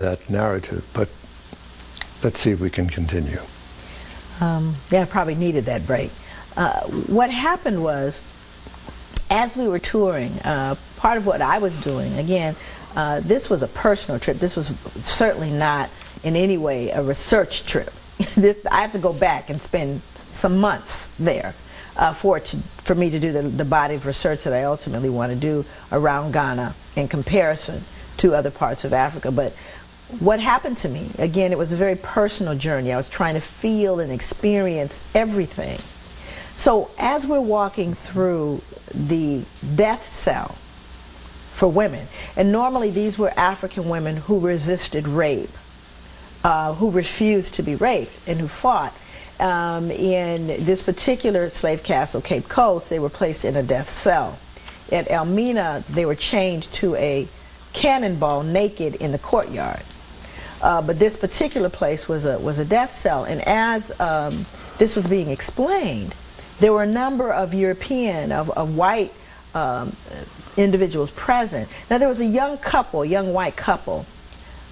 that narrative, but let's see if we can continue. Um, yeah, I probably needed that break. Uh, what happened was, as we were touring, uh, part of what I was doing, again, uh, this was a personal trip. This was certainly not in any way a research trip. this, I have to go back and spend some months there uh, for, to, for me to do the, the body of research that I ultimately want to do around Ghana in comparison to other parts of Africa. But what happened to me, again, it was a very personal journey. I was trying to feel and experience everything. So as we're walking through the death cell for women, and normally these were African women who resisted rape, uh, who refused to be raped, and who fought. Um, in this particular slave castle, Cape Coast, they were placed in a death cell. At Elmina, they were chained to a cannonball naked in the courtyard. Uh, but this particular place was a, was a death cell. And as um, this was being explained, there were a number of European, of, of white um, individuals present. Now there was a young couple, young white couple,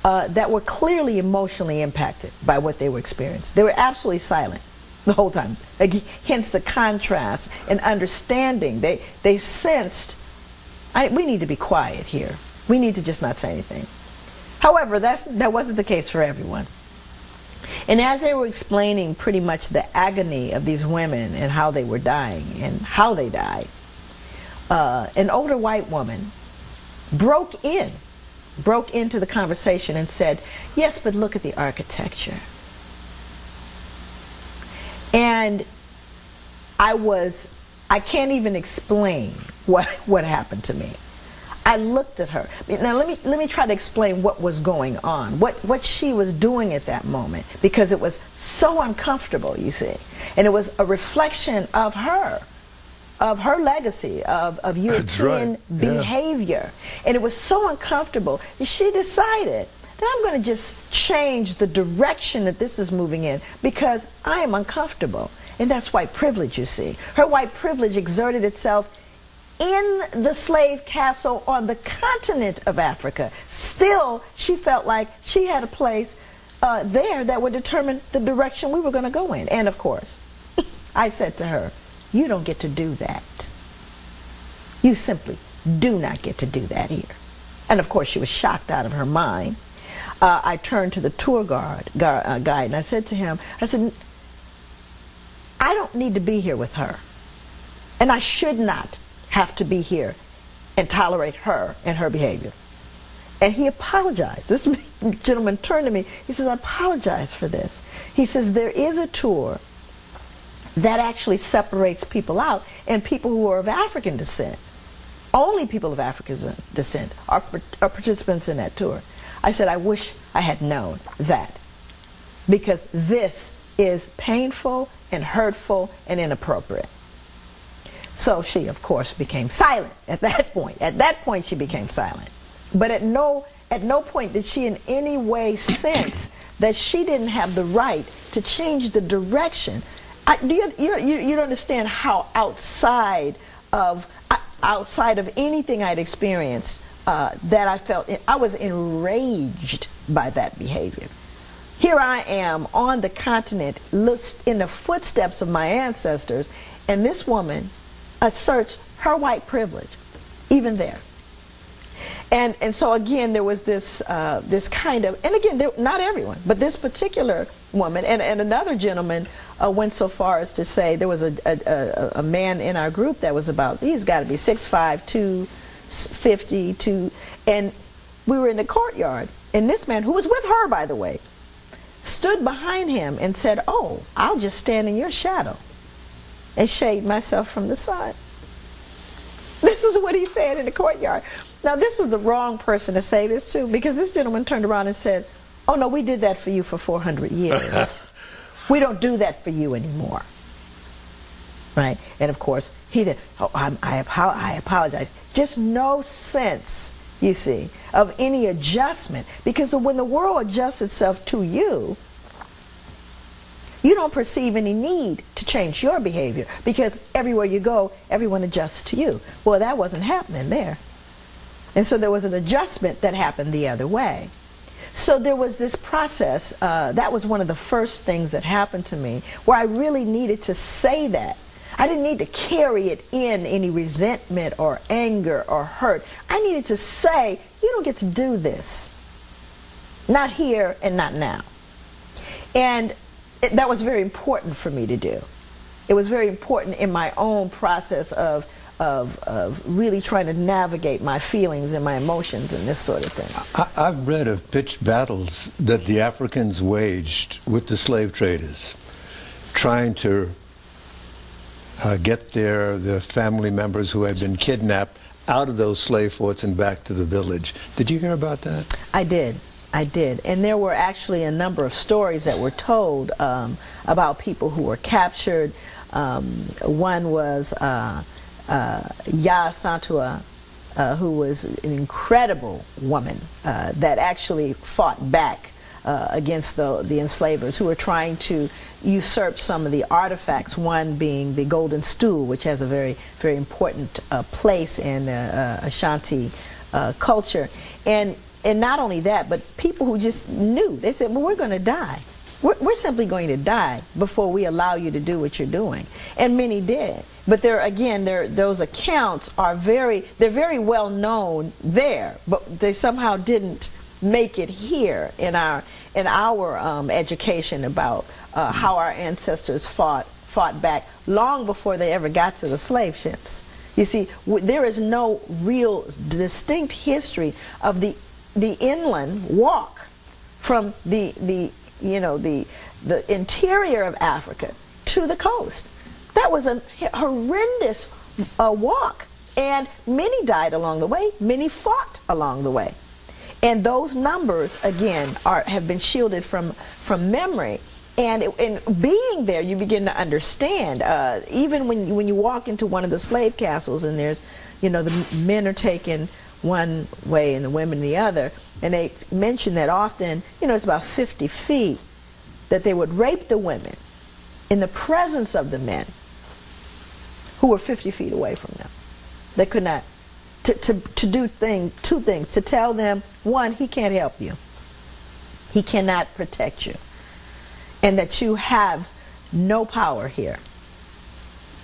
uh, that were clearly emotionally impacted by what they were experiencing. They were absolutely silent the whole time. Like, hence the contrast and understanding. They, they sensed, I, we need to be quiet here. We need to just not say anything. However, that's, that wasn't the case for everyone. And as they were explaining pretty much the agony of these women and how they were dying and how they died, uh, an older white woman broke in, broke into the conversation and said, yes, but look at the architecture. And I was, I can't even explain what, what happened to me. I looked at her. Now let me let me try to explain what was going on, what what she was doing at that moment, because it was so uncomfortable, you see, and it was a reflection of her, of her legacy of of European right. behavior, yeah. and it was so uncomfortable. She decided that I'm going to just change the direction that this is moving in because I am uncomfortable, and that's white privilege, you see. Her white privilege exerted itself in the slave castle on the continent of Africa. Still, she felt like she had a place uh, there that would determine the direction we were going to go in. And of course, I said to her, you don't get to do that. You simply do not get to do that here. And of course, she was shocked out of her mind. Uh, I turned to the tour guard, uh, guide and I said to him, I said, I don't need to be here with her. And I should not have to be here and tolerate her and her behavior. And he apologized. This gentleman turned to me. He says, I apologize for this. He says, there is a tour that actually separates people out and people who are of African descent. Only people of African descent are, are participants in that tour. I said, I wish I had known that because this is painful and hurtful and inappropriate. So she, of course, became silent at that point. At that point, she became silent. But at no, at no point did she in any way sense that she didn't have the right to change the direction. I, do you, you, you, you don't understand how outside of, outside of anything I'd experienced uh, that I felt, I was enraged by that behavior. Here I am on the continent, in the footsteps of my ancestors, and this woman asserts her white privilege, even there. And, and so again, there was this, uh, this kind of, and again, there, not everyone, but this particular woman, and, and another gentleman uh, went so far as to say there was a, a, a, man in our group that was about, he's got to be 6'5", 250, two, and we were in the courtyard, and this man, who was with her, by the way, stood behind him and said, oh, I'll just stand in your shadow and shade myself from the sun. This is what he said in the courtyard. Now, this was the wrong person to say this to because this gentleman turned around and said, Oh, no, we did that for you for 400 years. we don't do that for you anymore. Right? And of course, he said, Oh, I'm, I, I apologize. Just no sense, you see, of any adjustment because when the world adjusts itself to you, you don't perceive any need to change your behavior because everywhere you go, everyone adjusts to you. Well, that wasn't happening there. And so there was an adjustment that happened the other way. So there was this process. Uh, that was one of the first things that happened to me, where I really needed to say that. I didn't need to carry it in any resentment or anger or hurt. I needed to say, you don't get to do this. Not here and not now. And it, that was very important for me to do. It was very important in my own process of, of, of really trying to navigate my feelings and my emotions and this sort of thing. I, I've read of pitched battles that the Africans waged with the slave traders, trying to uh, get their, their family members who had been kidnapped out of those slave forts and back to the village. Did you hear about that? I did. I did. And there were actually a number of stories that were told um, about people who were captured. Um, one was uh, uh, Yaa Asantewaa, uh, who was an incredible woman uh, that actually fought back uh, against the, the enslavers who were trying to usurp some of the artifacts, one being the golden stool, which has a very, very important uh, place in uh, Ashanti culture. And, and not only that, but people who just knew, they said, well, we're going to die. We're, we're simply going to die before we allow you to do what you're doing. And many did. But there, again, there, those accounts are very, they're very well known there, but they somehow didn't make it here in our in our um, education about uh, how our ancestors fought fought back long before they ever got to the slave ships. You see, there is no real distinct history of the the inland walk from the the you know the the interior of Africa to the coast. That was a horrendous uh, walk, and many died along the way. Many fought along the way. And those numbers, again, are, have been shielded from, from memory. And, and being there, you begin to understand. Uh, even when, when you walk into one of the slave castles and there's, you know, the men are taken one way and the women the other, and they mention that often, you know, it's about 50 feet, that they would rape the women in the presence of the men who were 50 feet away from them. They could not to, to, to do thing, two things. To tell them, one, he can't help you. He cannot protect you. And that you have no power here.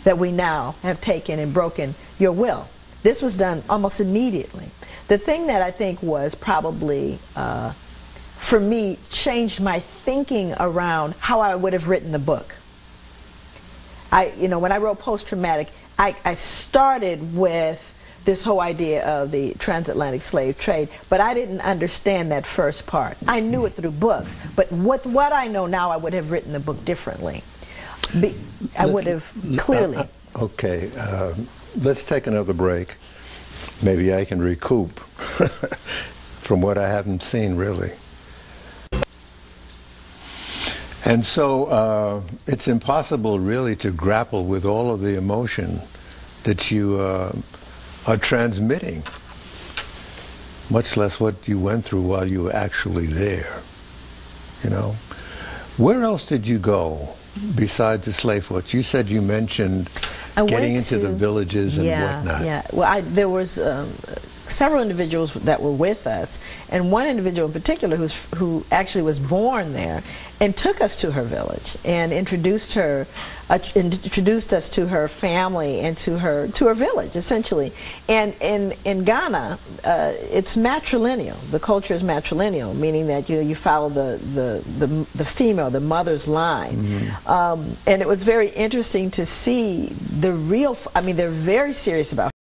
That we now have taken and broken your will. This was done almost immediately. The thing that I think was probably, uh, for me, changed my thinking around how I would have written the book. I, you know, when I wrote Post Traumatic, I, I started with this whole idea of the transatlantic slave trade, but I didn't understand that first part. I knew it through books, but with what I know now, I would have written the book differently. Be, I would have clearly. Uh, uh, okay, uh, let's take another break. Maybe I can recoup from what I haven't seen really. And so uh, it's impossible really to grapple with all of the emotion that you uh, are transmitting, much less what you went through while you were actually there. You know, where else did you go besides the slave forts? You said you mentioned I getting into to, the villages and yeah, whatnot. Yeah, well, I, there was um, several individuals that were with us, and one individual in particular who's, who actually was born there, and took us to her village and introduced her, uh, introduced us to her family and to her to her village essentially. And in in Ghana, uh, it's matrilineal. The culture is matrilineal, meaning that you know you follow the the the, the female, the mother's line. Mm -hmm. um, and it was very interesting to see the real. I mean, they're very serious about